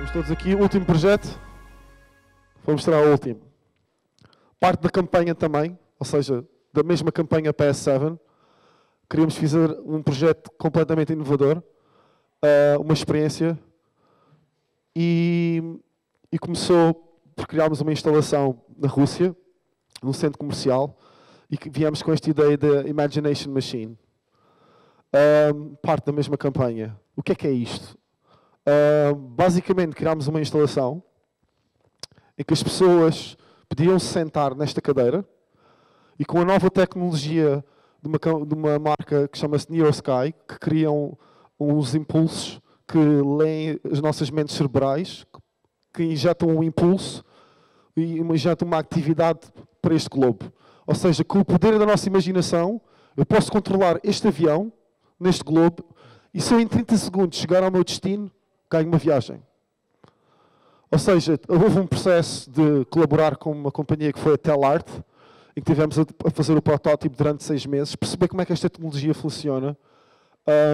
Estamos todos aqui. Último projeto. Vou mostrar o último. Parte da campanha também, ou seja, da mesma campanha PS7. Queríamos fazer um projeto completamente inovador, eh, uma experiência. E, e começou por criarmos uma instalação na Rússia, num centro comercial, e viemos com esta ideia da Imagination Machine. Um, parte da mesma campanha. O que é que é isto? Uh, basicamente, criámos uma instalação em que as pessoas podiam se sentar nesta cadeira e com a nova tecnologia de uma, de uma marca que chama-se NeoSky, que criam uns impulsos que leem as nossas mentes cerebrais, que injetam um impulso e injetam uma atividade para este globo. Ou seja, com o poder da nossa imaginação, eu posso controlar este avião neste globo e se eu em 30 segundos chegar ao meu destino, ganho uma viagem. Ou seja, houve um processo de colaborar com uma companhia que foi a Telart, em que tivemos a fazer o protótipo durante seis meses, perceber como é que esta tecnologia funciona.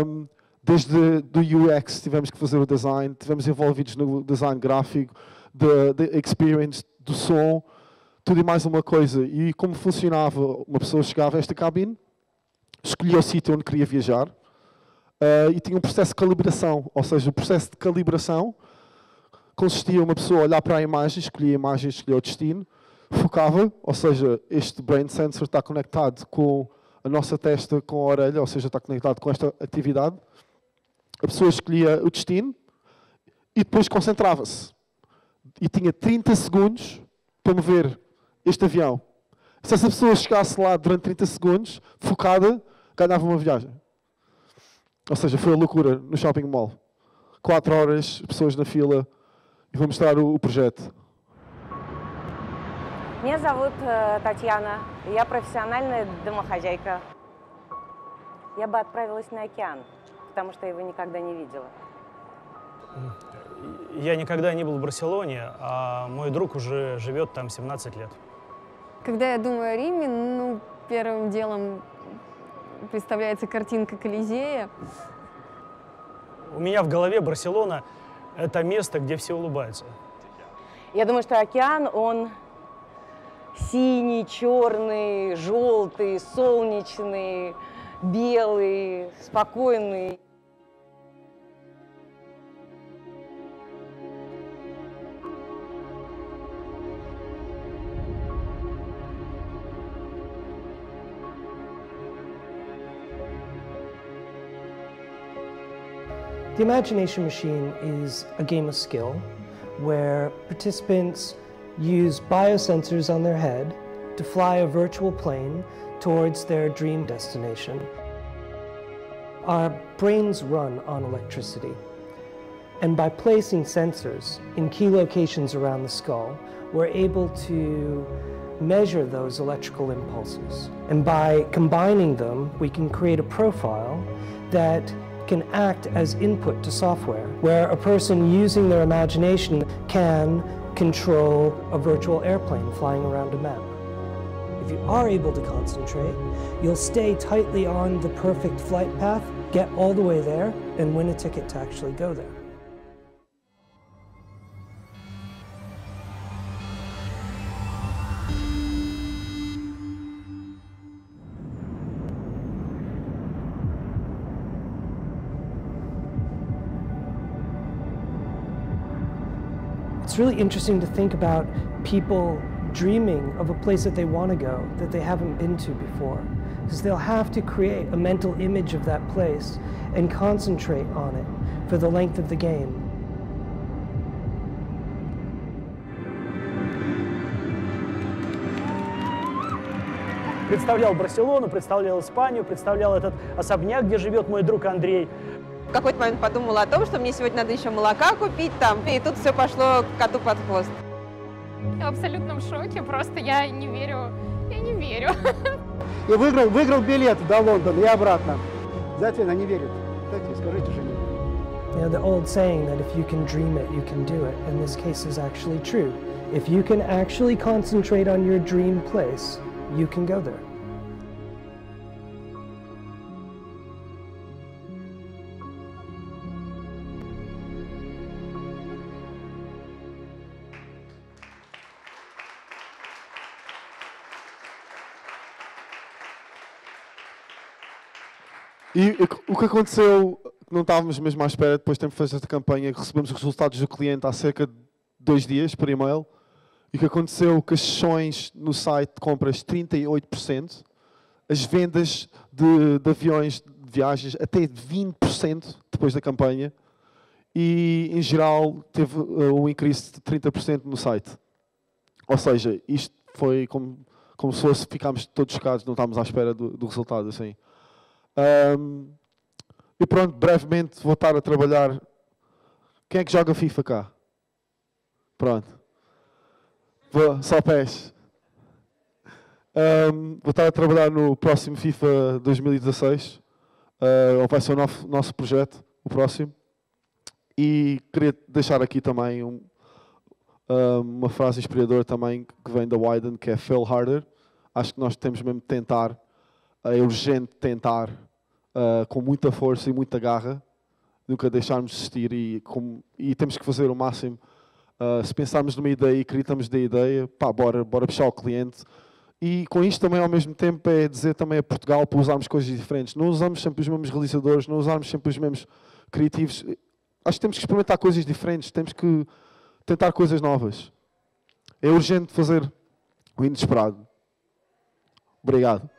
Um, desde do UX tivemos que fazer o design, tivemos envolvidos no design gráfico, da experience, do som, tudo e mais uma coisa. E como funcionava, uma pessoa chegava a esta cabine, escolhia o sítio onde queria viajar uh, e tinha um processo de calibração, ou seja, o processo de calibração consistia uma pessoa olhar para a imagem, escolhia a imagem, escolhia o destino, focava, ou seja, este brain sensor está conectado com a nossa testa, com a orelha, ou seja, está conectado com esta atividade. A pessoa escolhia o destino e depois concentrava-se. E tinha 30 segundos para mover este avião. Se essa pessoa chegasse lá durante 30 segundos, focada, ganhava uma viagem. Ou seja, foi a loucura no shopping mall. Quatro horas, pessoas na fila, e vou mostrar o, o projeto. Меня зовут э, Татьяна, я профессиональная домохозяйка. Я бы отправилась на океан, потому что я его никогда не видела. Я никогда не был в Барселоне, а мой друг уже живет там 17 лет. Когда я думаю о Риме, ну, первым делом представляется картинка Колизея. У меня в голове Барселона — это место, где все улыбаются. Я думаю, что океан, он синий, черный, желтый, солнечный, белый, спокойный. The Imagination Machine is a game of skill where participants use biosensors on their head to fly a virtual plane towards their dream destination. Our brains run on electricity, and by placing sensors in key locations around the skull, we're able to measure those electrical impulses. And by combining them, we can create a profile that can act as input to software, where a person using their imagination can control a virtual airplane flying around a map. If you are able to concentrate, you'll stay tightly on the perfect flight path, get all the way there, and win a ticket to actually go there. it's really interesting to think about people dreaming of a place that they want to go that they haven't been to before. Because they'll have to create a mental image of that place and concentrate on it for the length of the game. Представлял Барселону, представлял Испанию, представлял этот особняк, где живет мой друг Андрей. В какой-то момент подумала о том, что мне сегодня надо еще молока купить там, и тут все пошло коту под хвост. Я в абсолютном шоке, просто я не верю, я не верю. И выиграл, выиграл билет до Лондона и обратно. Знаете, она не верит. Кстати, скажите жене. You know, the old saying that if you can dream it, you can do it, in this case is actually true. If you can actually concentrate on your dream place, you can go there. E o que aconteceu, não estávamos mesmo à espera, depois de termos feito esta campanha, recebemos os resultados do cliente há cerca de dois dias por e-mail. E o que aconteceu sessões no site de compras 38%, as vendas de, de aviões de viagens até 20% depois da campanha e, em geral, teve uh, um increase de 30% no site. Ou seja, isto foi como, como se fosse, ficámos todos chocados, não estávamos à espera do, do resultado assim. Ahm, e pronto, brevemente vou estar a trabalhar. Quem é que joga FIFA cá? Pronto. Vou, só pés. Ahm, vou estar a trabalhar no próximo FIFA 2016. Uh, vai ser o nosso, nosso projeto, o próximo. E queria deixar aqui também um- ah, uma frase inspiradora também que vem da Wyden, que é Fail Harder. Acho que nós temos mesmo de tentar, é urgente tentar, ah, com muita força e muita garra, nunca deixarmos de desistir e, com- e temos que fazer o máximo. Ah, se pensarmos numa ideia e acreditamos da ideia, pá, bora, bora puxar o cliente. E com isto também, ao mesmo tempo, é dizer também a Portugal para usarmos coisas diferentes. Não usamos sempre os mesmos realizadores, não usarmos sempre os mesmos criativos. Acho que temos que experimentar coisas diferentes, temos que tentar coisas novas. É urgente fazer o inesperado. Obrigado.